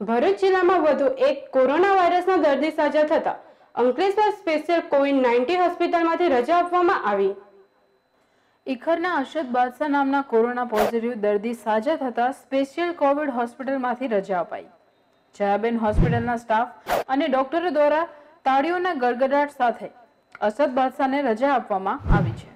ભરૂચ જિલ્લામાં વધુ એક કોરોના વાયરસના દર્દી સાજા થતા અંકલેશ્વર સ્પેશિયલ કોવિડ નાઇન્ટીન હોસ્પિટલમાંથી રજા આપવામાં આવી. ઇખરના અશદ બાદશાહ નામના કોરોના પોઝિટિવ દર્દી સાજા થતા સ્પેશિયલ કોવિડ હોસ્પિટલમાંથી રજા અપાઈ. જયાબેન હોસ્પિટલના સ્ટાફ અને ડોક્ટરો દ્વારા તાળીઓના ગડગડાટ સાથે અસદ બાદશાહને રજા આપવામાં આવી છે.